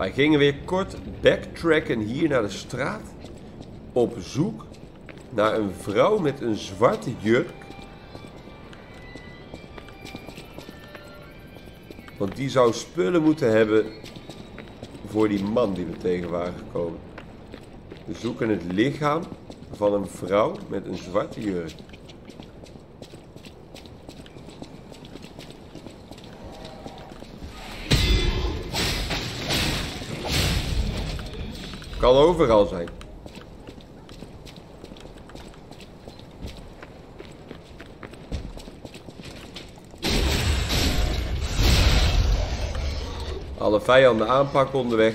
Wij gingen weer kort backtracken hier naar de straat. Op zoek naar een vrouw met een zwarte jurk. Want die zou spullen moeten hebben voor die man die we tegen waren gekomen. We zoeken het lichaam van een vrouw met een zwarte jurk. Kan overal zijn. Alle vijanden aanpakken onderweg.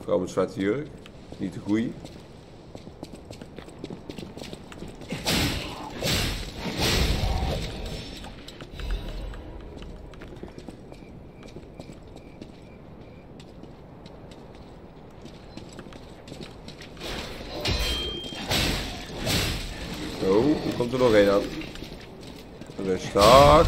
Vrouw met zwarte jurk. Niet de goeie. Zo, er komt er nog één aan. Rustig.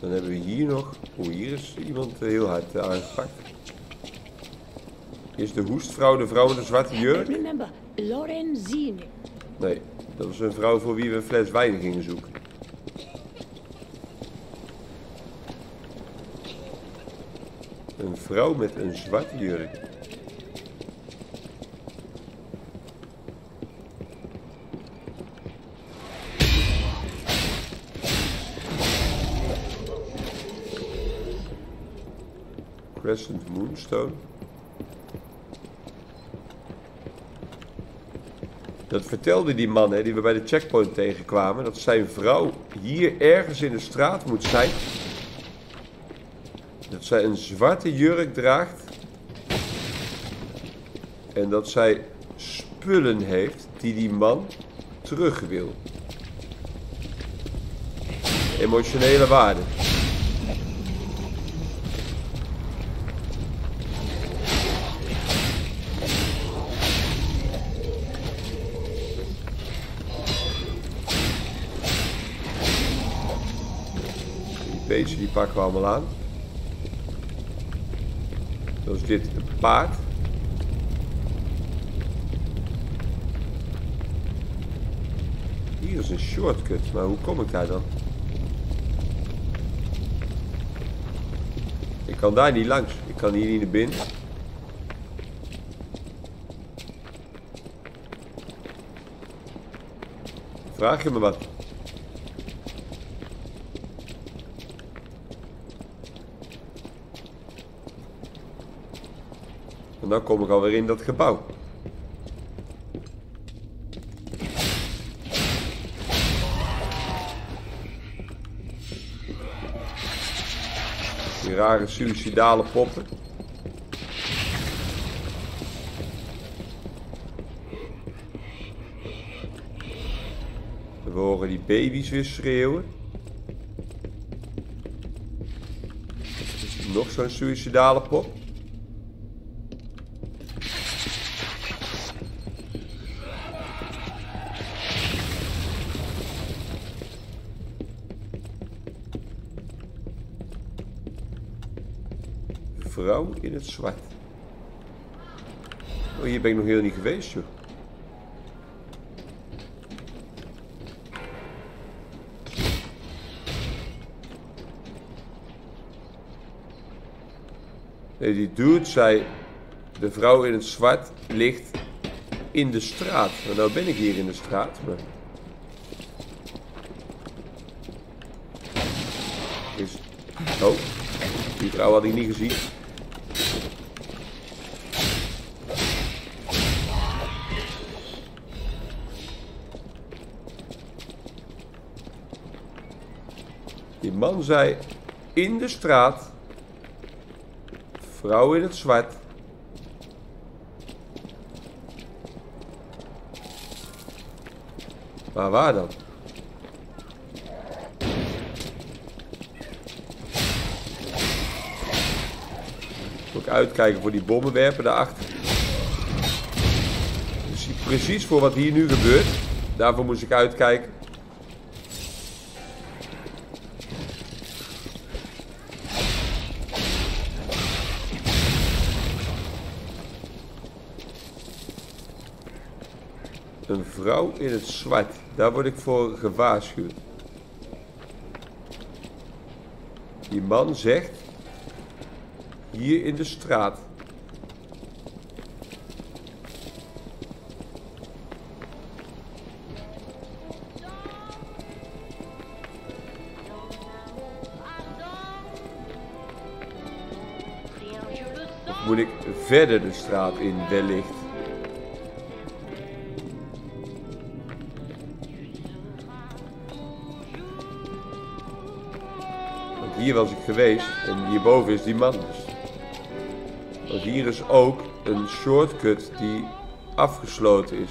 Dan hebben we hier nog... Oeh, hier is iemand heel hard eh, aangepakt. Is de hoestvrouw de vrouw met de zwarte jurk? Nee, dat is een vrouw voor wie we een fles wijn gingen zoeken. Een vrouw met een zwarte jurk. Crescent Moonstone. Dat vertelde die man hè, die we bij de checkpoint tegenkwamen. Dat zijn vrouw hier ergens in de straat moet zijn. Zij een zwarte jurk draagt. En dat zij spullen heeft die die man terug wil. Emotionele waarde. Die pakken we allemaal aan. Is dit paard. Hier is een shortcut, maar hoe kom ik daar dan? Ik kan daar niet langs. Ik kan hier niet naar binnen. Vraag je me wat? En dan kom ik alweer in dat gebouw. Die rare suicidale poppen. We horen die baby's weer schreeuwen. Nog zo'n suicidale pop. Het zwart. Oh, hier ben ik nog heel niet geweest, joh. Nee, die dude zei... De vrouw in het zwart ligt in de straat. Nou ben ik hier in de straat, maar... Is... Oh, die vrouw had ik niet gezien. Man zei in de straat, vrouw in het zwart. Maar waar dan? Moet ik uitkijken voor die bommenwerper daarachter. precies, precies voor wat hier nu gebeurt. Daarvoor moest ik uitkijken. Een vrouw in het zwart. Daar word ik voor gewaarschuwd. Die man zegt... Hier in de straat. Of moet ik verder de straat in, wellicht? Hier was ik geweest en hierboven is die man dus. Want hier is ook een shortcut die afgesloten is.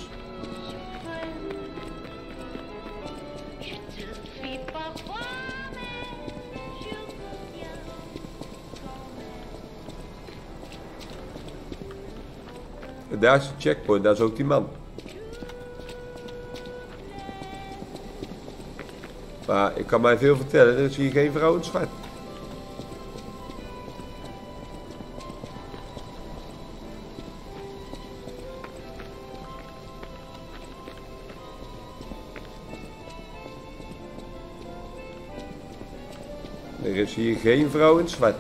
Daar is de checkpoint, daar is ook die man. Maar ik kan mij veel vertellen, er is hier geen vrouw in zwart. Geen vrouw in zwart.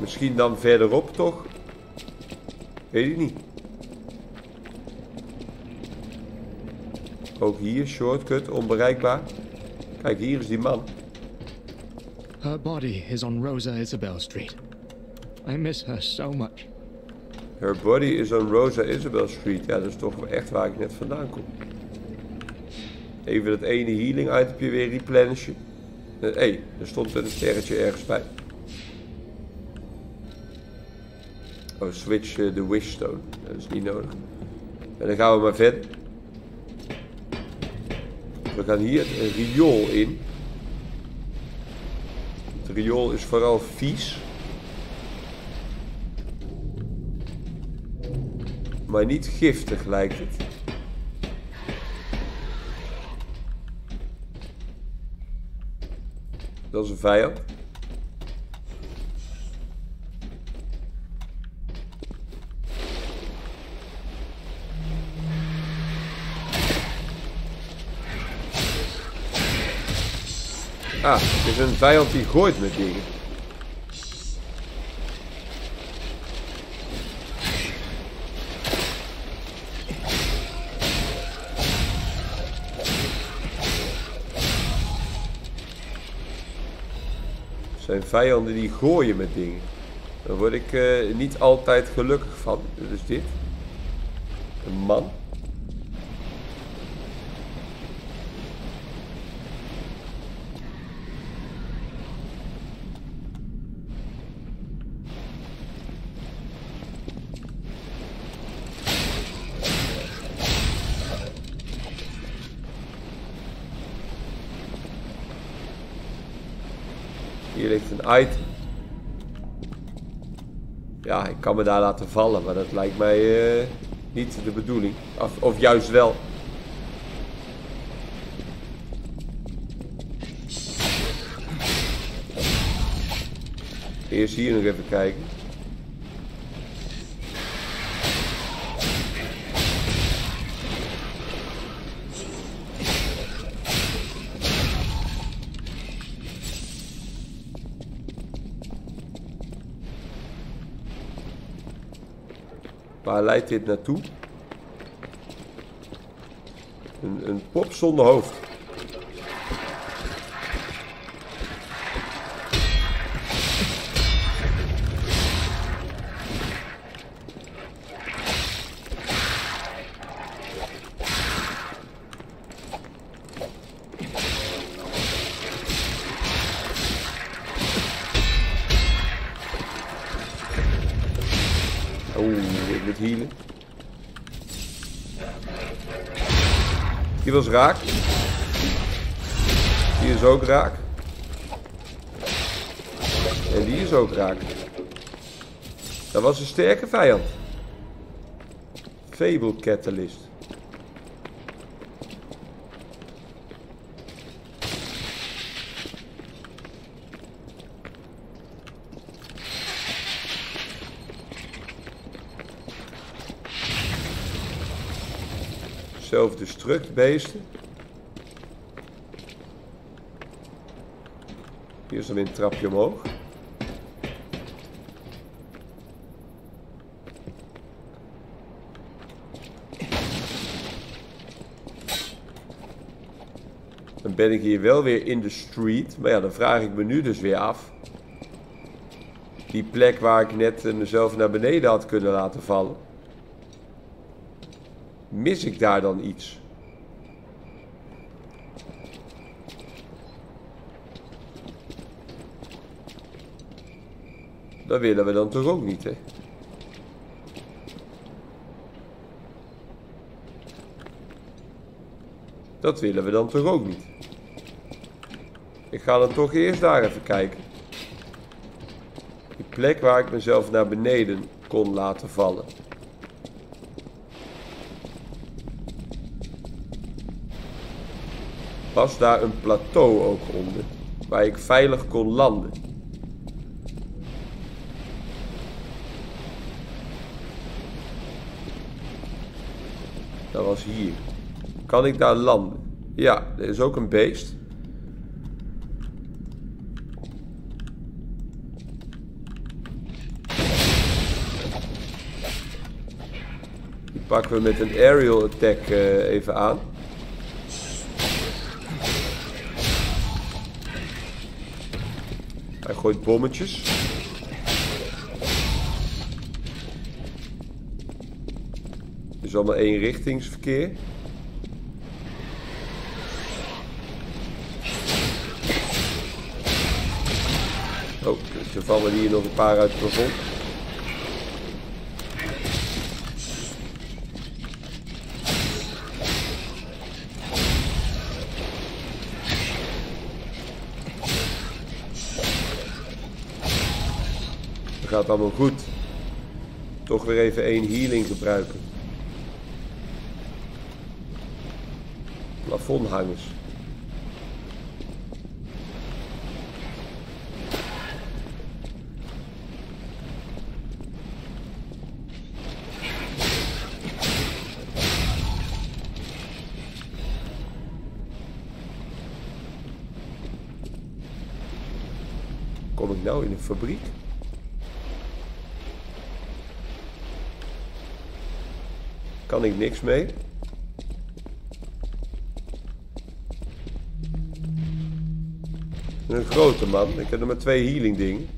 Misschien dan verderop toch? Weet ik niet. Ook hier, shortcut, onbereikbaar. Kijk, hier is die man. Her body is on Rosa Isabel Street. I miss her so much. Her body is on Rosa Isabel Street. Ja, dat is toch echt waar ik net vandaan kom. Even dat ene healing itempje weer replenishen. Hey, er stond een sterretje ergens bij. Oh, switch uh, de wishstone. Dat is niet nodig. En dan gaan we maar verder. We gaan hier het riool in. Het riool is vooral vies. Maar niet giftig lijkt het. Dat is een vijand. Ah, het is een vijand die gooit met dingen. Vijanden die gooien met dingen. Daar word ik eh, niet altijd gelukkig van. Dus dit. Een man. Ligt een item. Ja, ik kan me daar laten vallen, maar dat lijkt mij eh, niet de bedoeling. Of, of juist wel. Eerst hier nog even kijken. Leidt dit naartoe? Een, een pop zonder hoofd. Was raak. Die is ook raak. En die is ook raak. Dat was een sterke vijand. Fable Catalyst. Self-destruct beesten. Hier is dan weer een trapje omhoog. Dan ben ik hier wel weer in de street. Maar ja, dan vraag ik me nu dus weer af. Die plek waar ik net mezelf naar beneden had kunnen laten vallen. Mis ik daar dan iets? Dat willen we dan toch ook niet, hè? Dat willen we dan toch ook niet. Ik ga dan toch eerst daar even kijken. Die plek waar ik mezelf naar beneden kon laten vallen. Was daar een plateau ook onder, waar ik veilig kon landen? Dat was hier. Kan ik daar landen? Ja, er is ook een beest. Die pakken we met een aerial attack uh, even aan. Gooit bommetjes. Is allemaal eenrichtingsverkeer. Oh, er vallen hier nog een paar uit het plafond. Dat gaat allemaal goed. Toch weer even één healing gebruiken. Plafondhangers. Kom ik nou in een fabriek? Kan ik niks mee? Een grote man. Ik heb er maar twee healing dingen.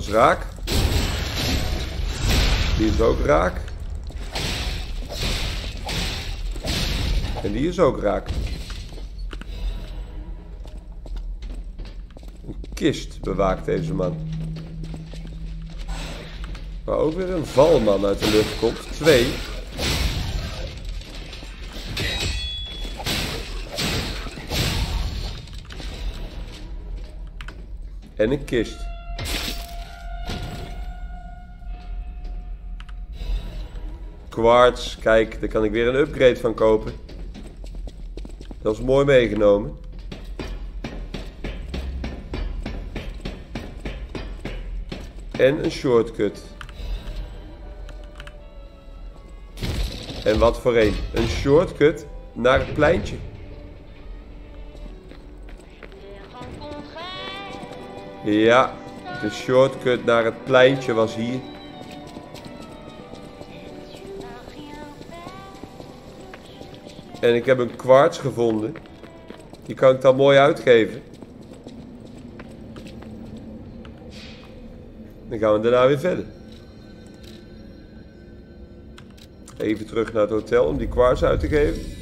Was raak. Die is ook raak. En die is ook raak. Een kist bewaakt deze man. Waar ook weer een valman uit de lucht komt. Twee. En een kist. Kijk, daar kan ik weer een upgrade van kopen. Dat is mooi meegenomen. En een shortcut. En wat voor een? Een shortcut naar het pleintje. Ja, de shortcut naar het pleintje was hier. En ik heb een kwarts gevonden. Die kan ik dan mooi uitgeven. Dan gaan we daarna weer verder. Even terug naar het hotel om die kwarts uit te geven.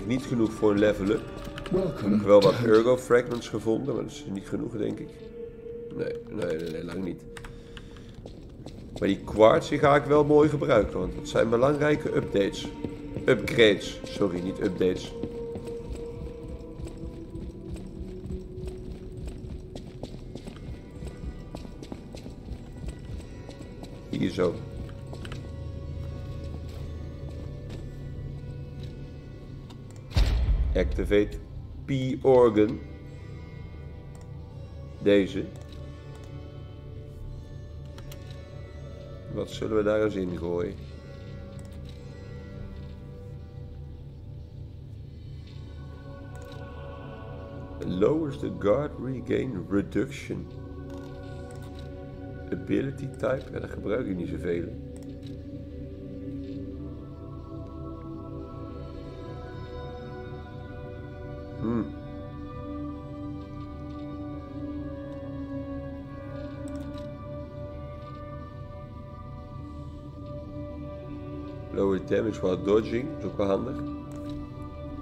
Ik niet genoeg voor een level up. Ik Welcome. heb wel wat ergo fragments gevonden, maar dat is niet genoeg denk ik. Nee, nee, nee, nee, lang niet. Maar die quartz die ga ik wel mooi gebruiken, want dat zijn belangrijke updates. Upgrades, sorry, niet updates. Hier zo. Activate P-organ. Deze. Wat zullen we daar eens in gooien? Lowers the guard regain reduction. Ability type, ja, dat gebruik ik niet zoveel. Lower damage while dodging, dat is ook wel handig.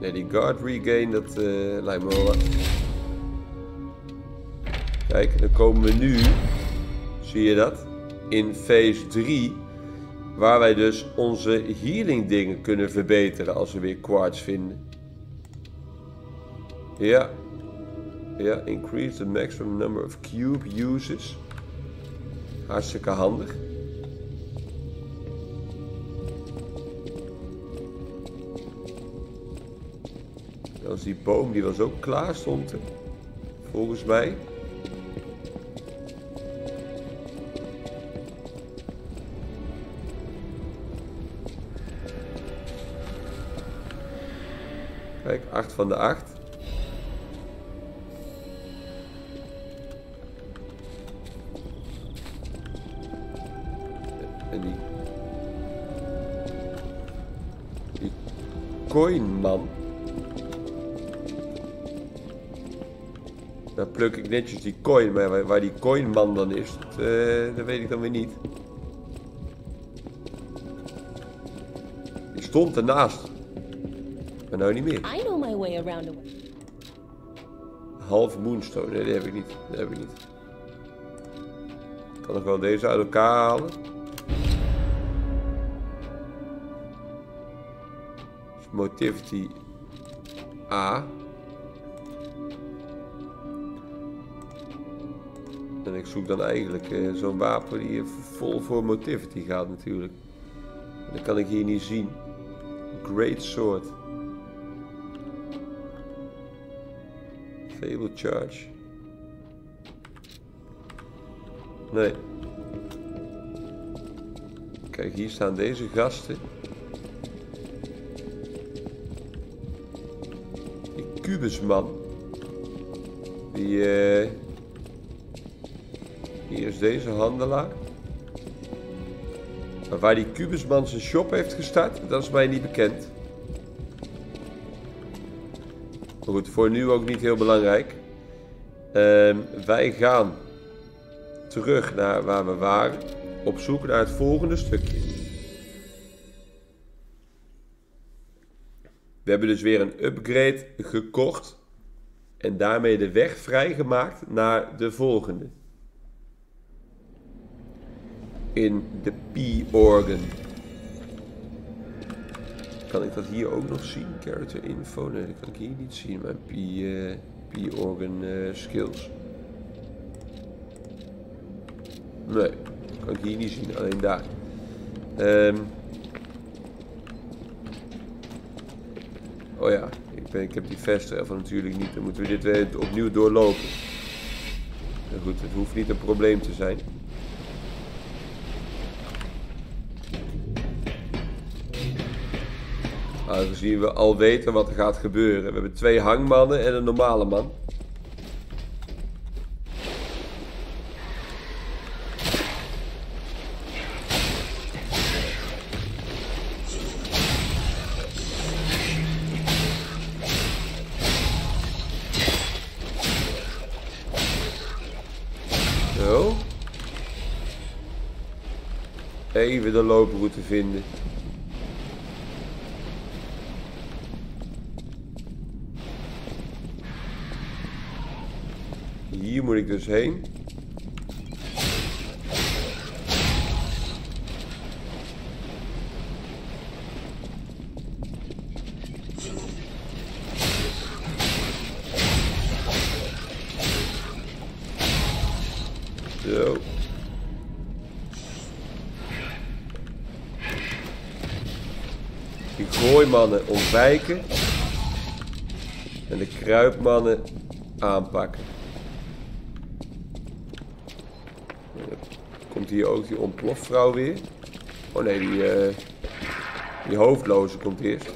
Nee, die guard regain, dat eh, lijkt me wel. Kijk, dan komen we nu, zie je dat, in phase 3, waar wij dus onze healing dingen kunnen verbeteren als we weer quartz vinden. Ja. Ja, increase the maximum number of cube uses. Hartstikke handig. Was die boom, die was ook klaar, stond. Volgens mij. Kijk, 8 van de 8. En die... Die coinman. Dan pluk ik netjes die coin, maar waar, waar die coinman dan is, dat, eh, dat weet ik dan weer niet. Die stond ernaast. Maar nou niet meer. I know my way around a Half moonstone, nee, die heb ik niet. Die heb ik niet. Ik kan nog wel deze uit elkaar halen. Motivity A. zoek dan eigenlijk eh, zo'n wapen die vol voor motivity gaat natuurlijk. Dat kan ik hier niet zien. Great sword. Fable charge. Nee. Kijk, hier staan deze gasten. Die kubusman. Die, eh... Hier is deze handelaar. Maar waar die kubusman zijn shop heeft gestart, dat is mij niet bekend. Maar goed, voor nu ook niet heel belangrijk. Ehm, wij gaan terug naar waar we waren. Op zoek naar het volgende stukje. We hebben dus weer een upgrade gekocht. En daarmee de weg vrijgemaakt naar de volgende. In de P-organ. Kan ik dat hier ook nog zien? Character info? Nee, dat kan ik hier niet zien. Mijn eh, P-organ eh, skills. Nee, kan ik hier niet zien. Alleen daar. Ehm. Oh ja, ik, ben, ik heb die fast travel natuurlijk niet. Dan moeten we dit weer opnieuw doorlopen. Goed, het hoeft niet een probleem te zijn. Aangezien we al weten wat er gaat gebeuren. We hebben twee hangmannen en een normale man. Zo. Even de looproute vinden. Hier ik dus heen. Zo. Die gooimannen ontwijken. En de kruipmannen aanpakken. Komt hier ook die ontplofvrouw weer? Oh nee, die, eh, die hoofdloze komt eerst.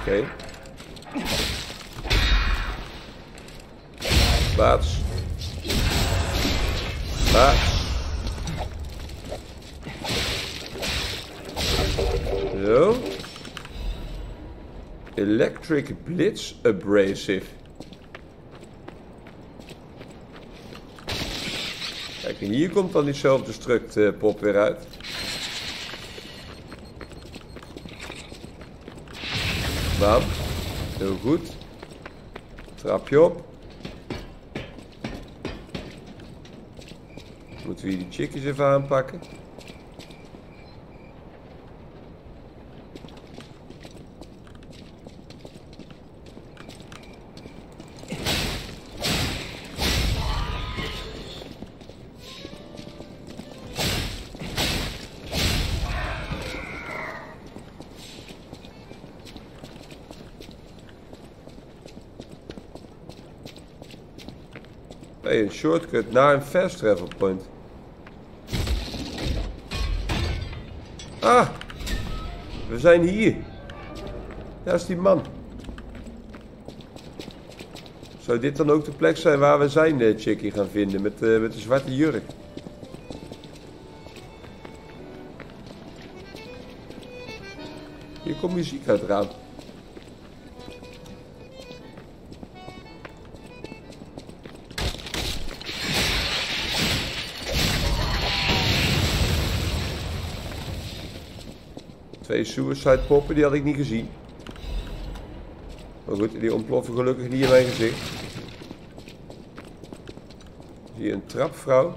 Oké. Plaats. Electric Blitz Abrasive. Kijk, en hier komt dan die self-destruct eh, pop weer uit. Bam. Heel goed. Trapje op. Moeten we hier die chickies even aanpakken. Shortcut naar een fast travel point. Ah! We zijn hier. Daar is die man. Zou dit dan ook de plek zijn waar we zijn eh, chickie gaan vinden met, eh, met de zwarte jurk? Hier komt muziek uit raam. Twee suicide poppen, die had ik niet gezien. Maar goed, die ontploffen gelukkig niet in mijn gezicht. Zie je een trapvrouw?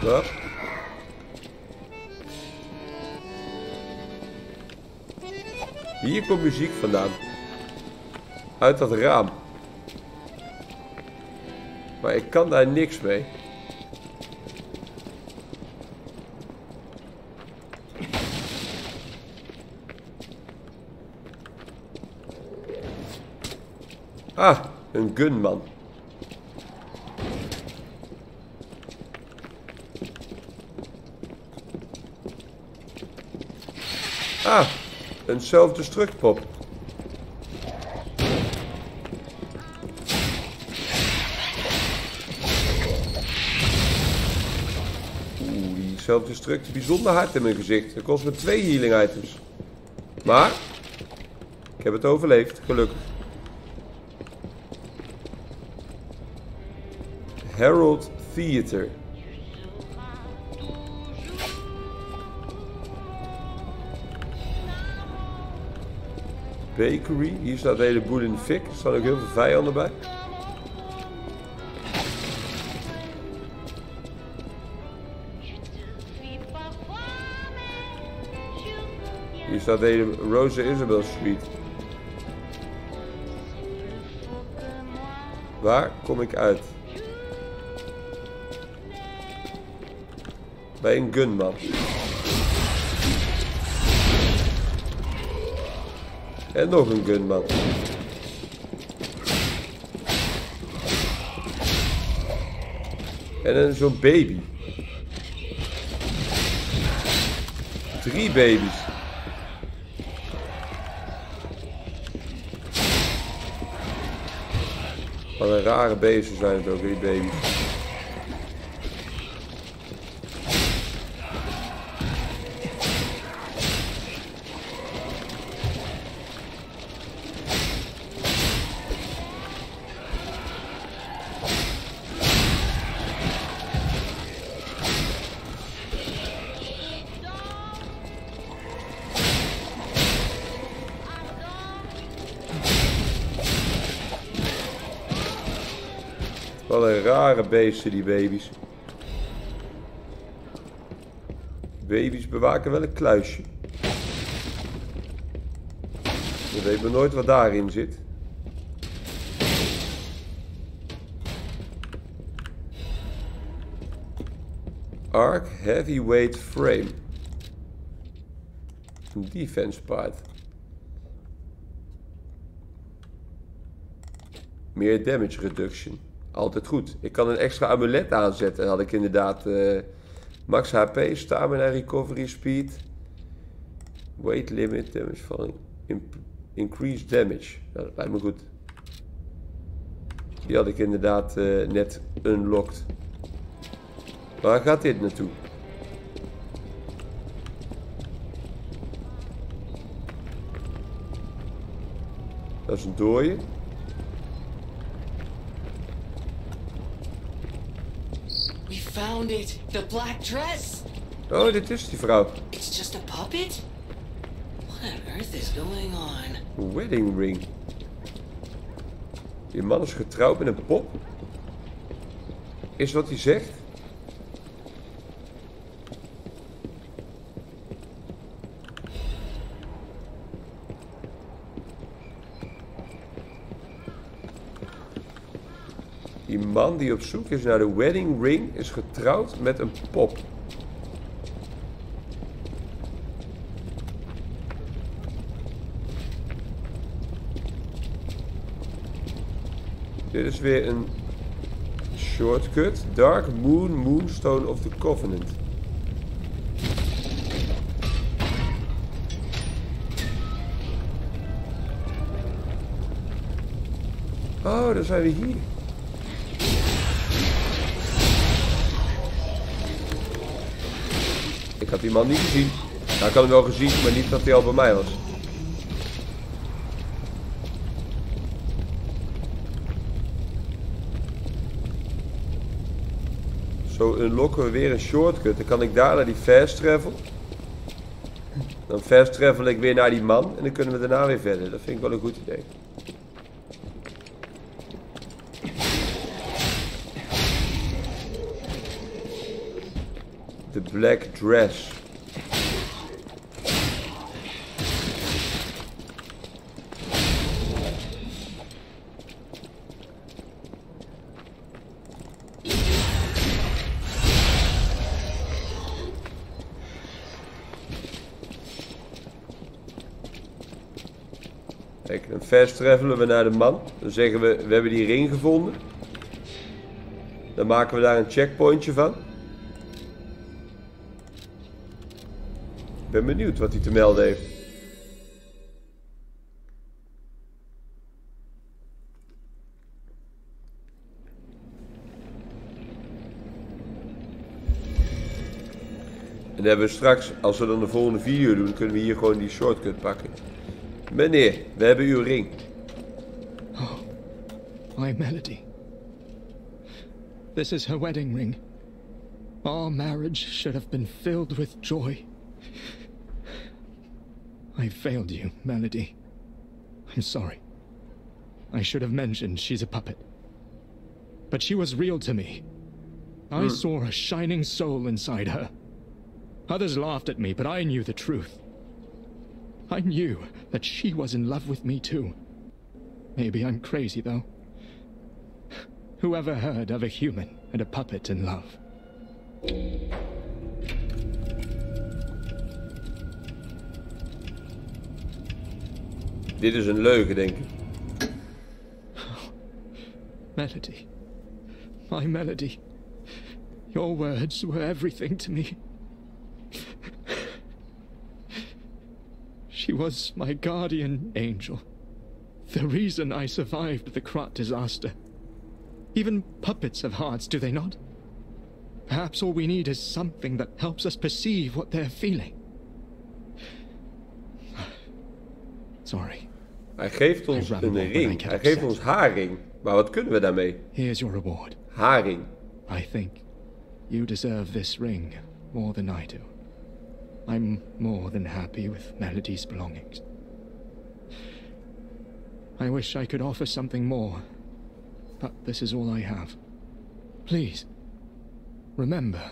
Dat. Hier komt muziek vandaan. Uit dat raam. Maar ik kan daar niks mee. Ah, een gunman. Ah, een self-destruct pop. Oeh, die bijzonder hard in mijn gezicht. Dat kost me twee healing items. Maar, ik heb het overleefd, gelukkig. Herald Theater. Bakery. Hier staat een heleboel in de fik. Er staan ook heel veel vijanden bij. Hier staat de hele Rosa Isabel Street. Waar kom ik uit? Bij een gunman. En nog een gunman. En zo'n baby. Drie baby's. Wat een rare beesten zijn het ook, die baby's. Beesten, die baby's. Baby's bewaken wel een kluisje. Je weet maar nooit wat daarin zit. Arc Heavyweight Frame. Defense part. Meer damage reduction. Altijd goed. Ik kan een extra amulet aanzetten. Had ik inderdaad uh, max HP, stamina, recovery speed. Weight limit, damage falling. increase damage. Dat lijkt me goed. Die had ik inderdaad uh, net unlocked. Waar gaat dit naartoe? Dat is een dooie. We found it. The black dress. Oh, dit is die vrouw. It's just a puppet? What on earth is going on? Wedding ring. Die man is getrouwd met een pop. Is wat hij zegt? Man die op zoek is naar de wedding ring is getrouwd met een pop. Dit is weer een shortcut. Dark Moon Moonstone of the Covenant. Oh, dan zijn we hier. Ik had die man niet gezien. Nou, had hem wel gezien, maar niet dat hij al bij mij was. Zo unlocken we weer een shortcut. Dan kan ik daar naar die fast travel. Dan fast travel ik weer naar die man. En dan kunnen we daarna weer verder. Dat vind ik wel een goed idee. Black dress. Kijk, dan fast travelen we naar de man. Dan zeggen we, we hebben die ring gevonden. Dan maken we daar een checkpointje van. Ben benieuwd wat hij te melden heeft. En dan hebben we straks, als we dan de volgende video doen, kunnen we hier gewoon die shortcut pakken. Meneer, we hebben uw ring. Oh, my Melody. This is her wedding ring. Our marriage should have been filled with joy. I failed you, Melody. I'm sorry. I should have mentioned she's a puppet. But she was real to me. I hmm. saw a shining soul inside her. Others laughed at me, but I knew the truth. I knew that she was in love with me too. Maybe I'm crazy, though. Whoever heard of a human and a puppet in love? Dit is een leugen, denk ik. Melody. My Melody. Your words were everything to me. She was my guardian angel. The reason I survived the Krat disaster. Even puppets have hearts, do they not? Perhaps all we need is something that helps us perceive what they're feeling. Sorry. Hij geeft ons een ring. Hij geeft ons haring. Maar wat kunnen we daarmee? Here's your reward. Haring. I think you deserve this ring more than I do. I'm more than happy with Melody's belongings. I wish I could offer something more, but this is all I have. Please, remember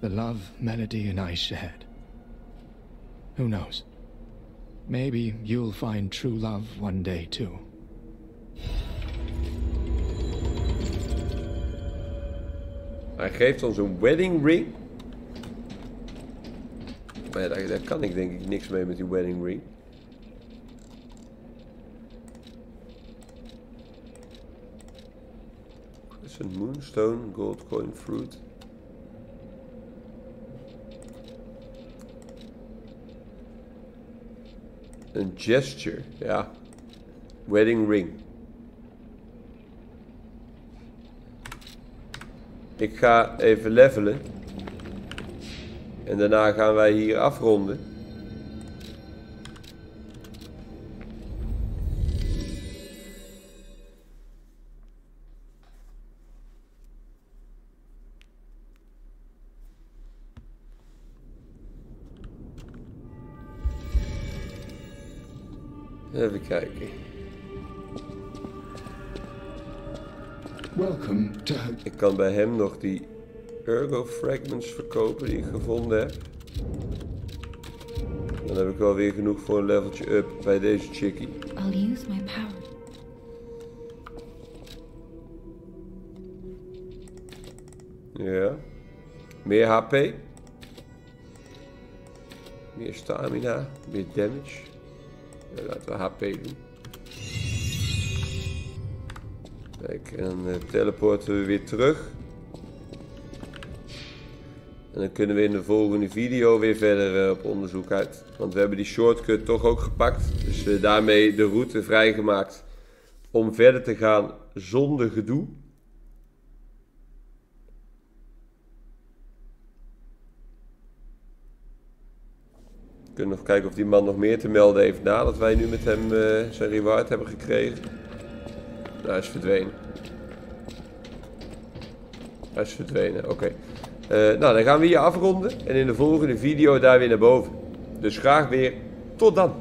the love Melody and I shared. Who knows? Maybe you'll find true love one day too. Hij geeft ons een wedding ring. Maar ja, daar, daar kan ik denk ik niks mee met die wedding ring. Crescent Moonstone, Gold Coin Fruit. Een gesture, ja. Wedding ring. Ik ga even levelen. En daarna gaan wij hier afronden. Even kijken. Welcome to Ik kan bij hem nog die Ergo Fragments verkopen die ik gevonden heb. Dan heb ik wel weer genoeg voor een leveltje up bij deze chickie. I'll use my power. Ja. Meer HP. Meer stamina. Meer damage. Ja, laten we HP doen. Kijk, en eh, teleporten we weer terug. En dan kunnen we in de volgende video weer verder eh, op onderzoek uit. Want we hebben die shortcut toch ook gepakt. Dus eh, daarmee de route vrijgemaakt om verder te gaan zonder gedoe. Kunnen nog kijken of die man nog meer te melden heeft nadat wij nu met hem eh, zijn reward hebben gekregen. Nou, hij is verdwenen. Hij is verdwenen, oké. Eh, nou, dan gaan we hier afronden en in de volgende video daar weer naar boven. Dus graag weer tot dan.